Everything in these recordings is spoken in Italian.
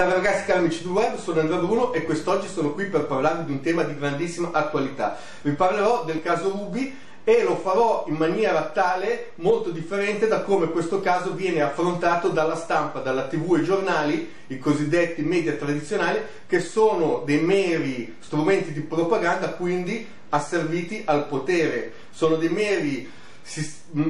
Salve ragazzi cari amici del web, sono Andrea Bruno e quest'oggi sono qui per parlarvi di un tema di grandissima attualità. Vi parlerò del caso Ruby e lo farò in maniera tale, molto differente da come questo caso viene affrontato dalla stampa, dalla tv e giornali, i cosiddetti media tradizionali, che sono dei meri strumenti di propaganda, quindi asserviti al potere. Sono dei meri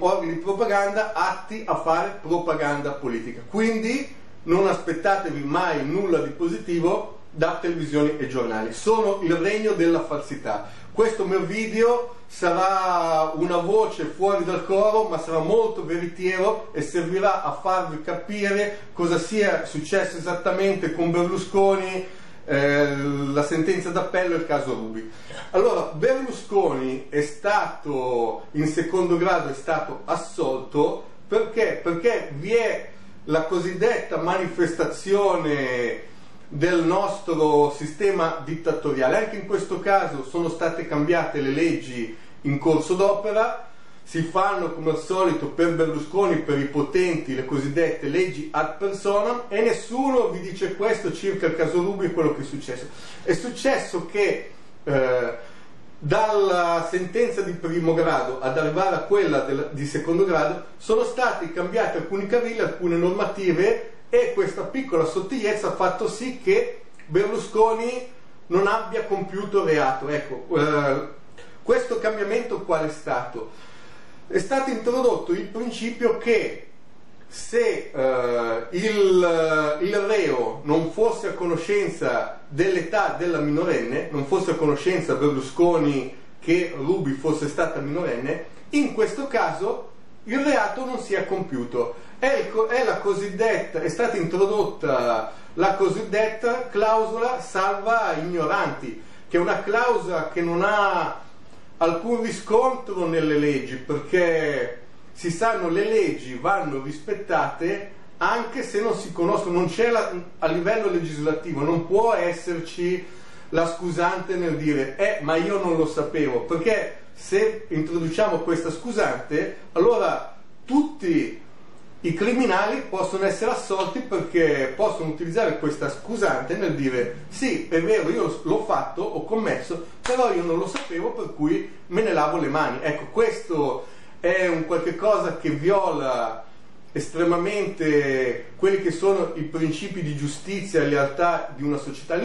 organi di propaganda atti a fare propaganda politica. Quindi non aspettatevi mai nulla di positivo da televisioni e giornali. Sono il regno della falsità. Questo mio video sarà una voce fuori dal coro, ma sarà molto veritiero e servirà a farvi capire cosa sia successo esattamente con Berlusconi, eh, la sentenza d'appello e il caso Rubi. Allora, Berlusconi è stato in secondo grado, è stato assolto perché? Perché vi è la cosiddetta manifestazione del nostro sistema dittatoriale. Anche in questo caso sono state cambiate le leggi in corso d'opera, si fanno come al solito per Berlusconi, per i potenti, le cosiddette leggi ad personam e nessuno vi dice questo circa il caso Rubi e quello che è successo. È successo che eh, dalla sentenza di primo grado ad arrivare a quella del, di secondo grado sono stati cambiati alcuni cavilli, alcune normative e questa piccola sottigliezza ha fatto sì che Berlusconi non abbia compiuto reato. Ecco, eh, questo cambiamento qual è stato? È stato introdotto il principio che se uh, il, il, reo non fosse a conoscenza dell'età della minorenne, non fosse a conoscenza Berlusconi che Rubi fosse stata minorenne, in questo caso il reato non si è compiuto. È, è, è stata introdotta la cosiddetta clausola salva ignoranti, che è una clausola che non ha alcun riscontro nelle leggi, perché si sanno le leggi vanno rispettate anche se non si conoscono, non c'è la, a livello legislativo, non può esserci la scusante nel dire eh ma io non lo sapevo, perché se introduciamo questa scusante allora tutti i criminali possono essere assolti perché possono utilizzare questa scusante nel dire sì è vero io l'ho fatto, ho commesso, però io non lo sapevo per cui me ne lavo le mani. Ecco questo è un qualche cosa che viola estremamente quelli che sono i principi di giustizia e lealtà di una società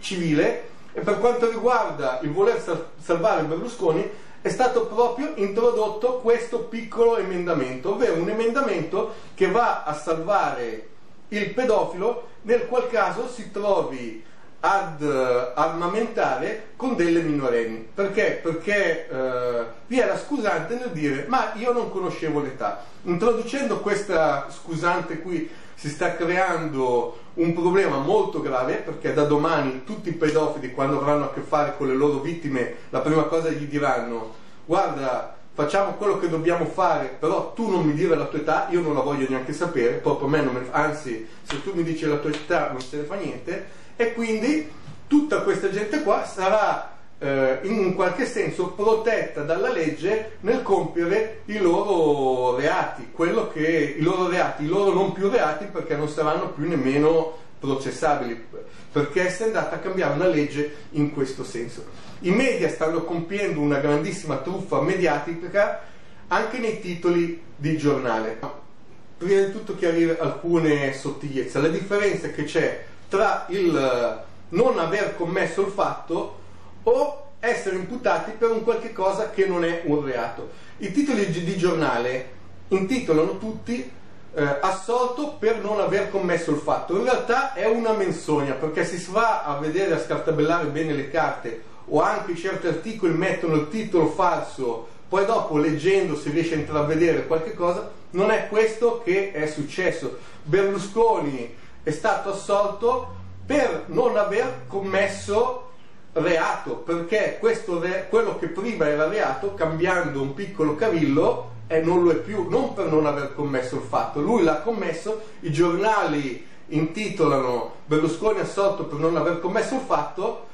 civile e per quanto riguarda il voler salvare Berlusconi è stato proprio introdotto questo piccolo emendamento, ovvero un emendamento che va a salvare il pedofilo nel qual caso si trovi ad uh, armamentare con delle minorenni. Perché? Perché uh, vi la scusante nel dire ma io non conoscevo l'età. Introducendo questa scusante qui si sta creando un problema molto grave perché da domani tutti i pedofili quando avranno a che fare con le loro vittime la prima cosa gli diranno guarda facciamo quello che dobbiamo fare, però tu non mi dire la tua età, io non la voglio neanche sapere, proprio a me non me ne anzi se tu mi dici la tua età non se ne fa niente, e quindi tutta questa gente qua sarà eh, in qualche senso protetta dalla legge nel compiere i loro reati, che, i loro reati, i loro non più reati perché non saranno più nemmeno processabili, perché si è andata a cambiare una legge in questo senso. I media stanno compiendo una grandissima truffa mediatica anche nei titoli di giornale. Prima di tutto chiarire alcune sottigliezze. La differenza che c'è tra il eh, non aver commesso il fatto o essere imputati per un qualche cosa che non è un reato. I titoli di giornale intitolano tutti eh, assolto per non aver commesso il fatto. In realtà è una menzogna perché si va a vedere, a scartabellare bene le carte o anche certi articoli mettono il titolo falso, poi dopo leggendo si riesce a intravedere qualche cosa, non è questo che è successo. Berlusconi è stato assolto per non aver commesso reato, perché re, quello che prima era reato, cambiando un piccolo cavillo, e non lo è più, non per non aver commesso il fatto, lui l'ha commesso, i giornali intitolano Berlusconi assolto per non aver commesso il fatto,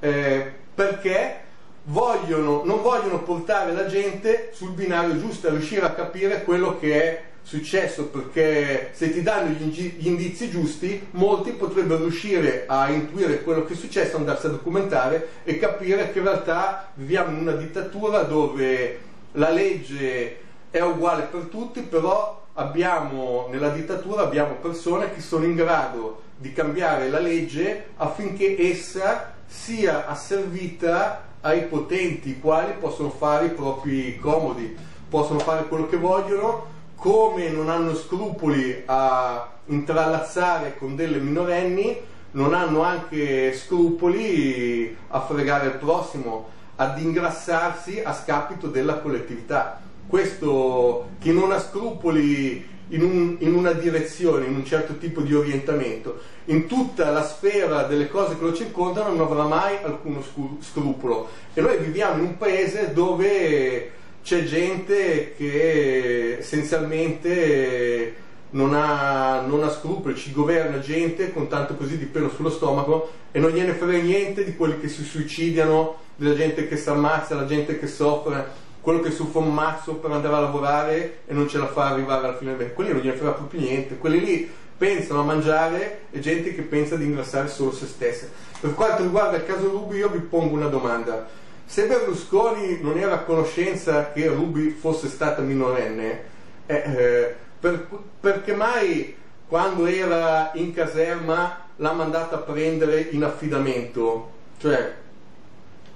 eh, perché vogliono, non vogliono portare la gente sul binario giusto, a riuscire a capire quello che è successo perché se ti danno gli, gli, indizi giusti, molti potrebbero riuscire a intuire quello che è successo, andarsi a documentare e capire che in realtà viviamo in una dittatura dove la legge è uguale per tutti, però abbiamo, nella dittatura abbiamo persone che sono in grado di cambiare la legge affinché essa sia asservita ai potenti, i quali possono fare i propri comodi, possono fare quello che vogliono, come non hanno scrupoli a intrallazzare con delle minorenni, non hanno anche scrupoli a fregare il prossimo, ad ingrassarsi a scapito della collettività. Questo chi non ha scrupoli in, un, in, una direzione, in un certo tipo di orientamento, in tutta la sfera delle cose che lo circondano non avrà mai alcuno scrupolo. E noi viviamo in un paese dove c'è gente che essenzialmente non ha, non ha, scrupoli, ci governa gente con tanto così di pelo sullo stomaco e non gliene frega niente di quelli che si suicidano, della gente che si ammazza, la gente che soffre quello che un mazzo per andare a lavorare e non ce la fa arrivare alla fine del mese, quelli non gliene frega proprio niente, quelli lì pensano a mangiare e gente che pensa di ingrassare solo se stesse. Per quanto riguarda il caso Rubi io vi pongo una domanda. Se Berlusconi non era a conoscenza che Rubi fosse stata minorenne, eh, eh, per, perché mai quando era in caserma l'ha mandata a prendere in affidamento? Cioè,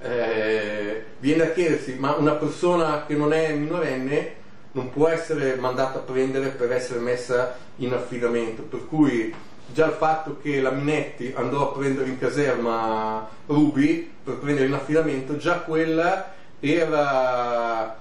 eh, viene a chiedersi, ma una persona che non è minorenne non può essere mandata a prendere per essere messa in affidamento, per cui già il fatto che la Minetti andò a prendere in caserma Ruby per prendere in affidamento, già quella era,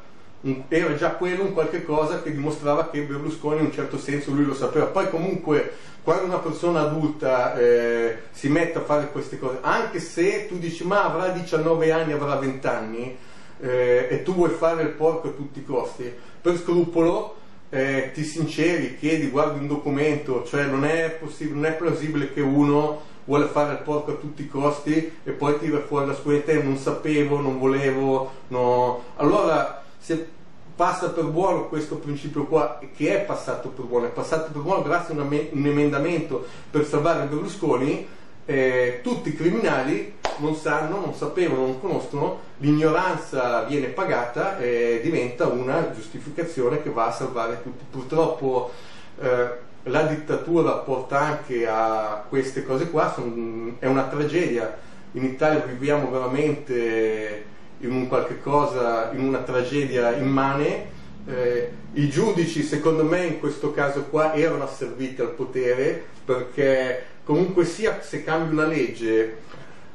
era già quello un qualche cosa che dimostrava che Berlusconi in un certo senso lui lo sapeva. Poi comunque quando una persona adulta eh, si mette a fare queste cose, anche se tu dici ma avrà 19 anni, avrà 20 anni eh, e tu vuoi fare il porco a tutti i costi, per scrupolo eh, ti sinceri, chiedi, guardi un documento, cioè non è, non è plausibile che uno vuole fare il porco a tutti i costi e poi tira fuori la sua idea, non sapevo, non volevo, no. Allora, se passa per buono questo principio qua, che è passato per buono, è passato per buono grazie a un emendamento per salvare Berlusconi, eh, tutti i criminali non sanno, non sapevano, non conoscono, l'ignoranza viene pagata e diventa una giustificazione che va a salvare tutti. Purtroppo eh, la dittatura porta anche a queste cose qua, son, è una tragedia. In Italia viviamo veramente in un qualche cosa, in una tragedia immane. Eh, I giudici, secondo me, in questo caso qua erano asserviti al potere perché comunque sia se cambia una legge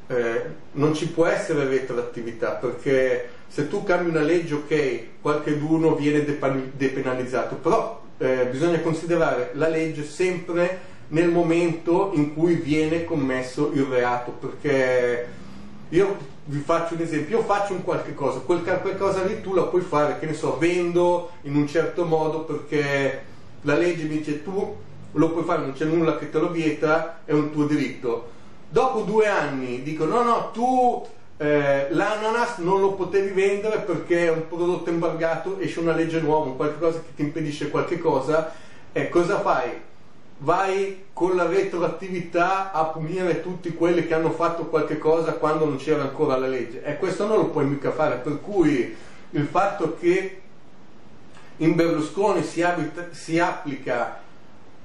eh, non ci può essere retroattività perché se tu cambi una legge ok qualcheduno viene depenalizzato però eh, bisogna considerare la legge sempre nel momento in cui viene commesso il reato perché io vi faccio un esempio, io faccio un qualche cosa, quel qualcosa lì tu la puoi fare, che ne so, vendo in un certo modo perché la legge mi dice tu lo puoi fare, non c'è nulla che te lo vieta, è un tuo diritto. Dopo due anni dico no, no, tu eh, l'ananas non lo potevi vendere perché è un prodotto embargato, esce una legge nuova, un qualche cosa che ti impedisce qualche cosa, e cosa fai? Vai con la retroattività a punire tutti quelli che hanno fatto qualche cosa quando non c'era ancora la legge. E questo non lo puoi mica fare per cui il fatto che in Berlusconi si, abita, si applica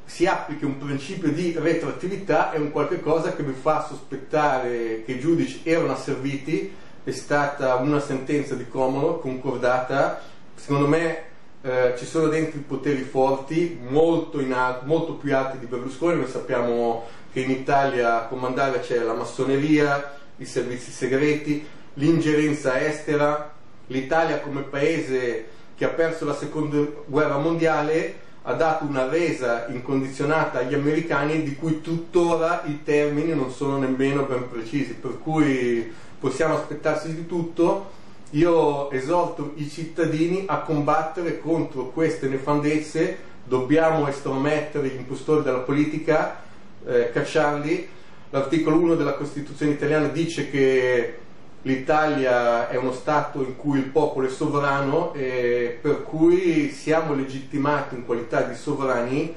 si applichi un principio di retroattività è un qualche cosa che mi fa sospettare che i giudici erano asserviti. È stata una sentenza di comodo concordata. Secondo me eh, ci sono dentro poteri forti, molto, alto, molto, più alti di Berlusconi, noi sappiamo che in Italia a comandare c'è la massoneria, i servizi segreti, l'ingerenza estera, l'Italia come paese che ha perso la seconda guerra mondiale ha dato una resa incondizionata agli americani di cui tuttora i termini non sono nemmeno ben precisi, per cui possiamo aspettarsi di tutto io esorto i cittadini a combattere contro queste nefandezze, dobbiamo estromettere gli impostori della politica, eh, cacciarli. L'articolo 1 della Costituzione italiana dice che l'Italia è uno Stato in cui il popolo è sovrano e per cui siamo legittimati in qualità di sovrani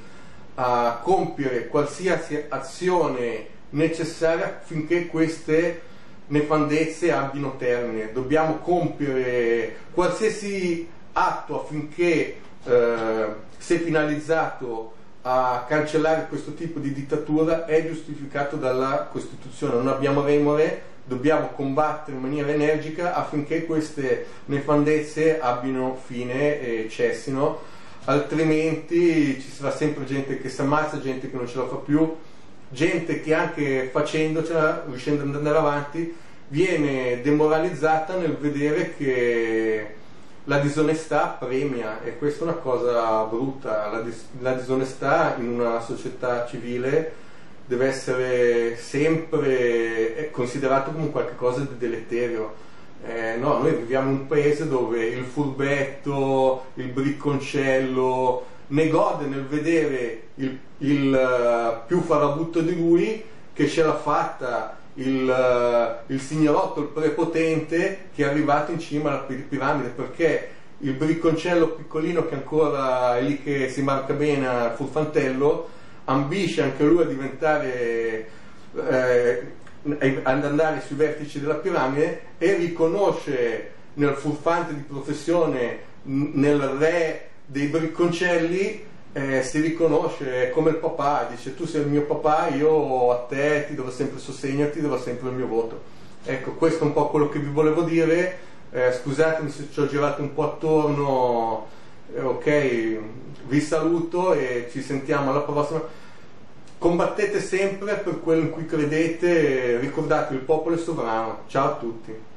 a compiere qualsiasi azione necessaria affinché queste nefandezze abbiano termine. Dobbiamo compiere qualsiasi atto affinché eh, se finalizzato a cancellare questo tipo di dittatura è giustificato dalla Costituzione. Non abbiamo remore, dobbiamo combattere in maniera energica affinché queste nefandezze abbiano fine e cessino, altrimenti ci sarà sempre gente che si ammazza, gente che non ce la fa più, gente che anche facendocela, riuscendo ad andare avanti, viene demoralizzata nel vedere che la disonestà premia e questa è una cosa brutta, la, dis- la disonestà in una società civile deve essere sempre considerato come qualcosa di deleterio. Eh, no, noi viviamo in un paese dove il furbetto, il bricconcello ne gode nel vedere il, il uh, più farabutto di lui che ce l'ha fatta il, uh, il signorotto, il prepotente che è arrivato in cima alla piramide perché il bricconcello piccolino che ancora è lì che si marca bene al furfantello ambisce anche lui a diventare eh, ad andare sui vertici della piramide e riconosce nel furfante di professione nel re dei bricconcelli eh, si riconosce come il papà, dice tu sei il mio papà, io a te ti do sempre sostegno, ti do sempre il mio voto. Ecco, questo è un po' quello che vi volevo dire, eh, scusatemi se ci ho girato un po' attorno, eh, ok, vi saluto e ci sentiamo alla prossima. Combattete sempre per quello in cui credete, ricordate il popolo è sovrano. Ciao a tutti.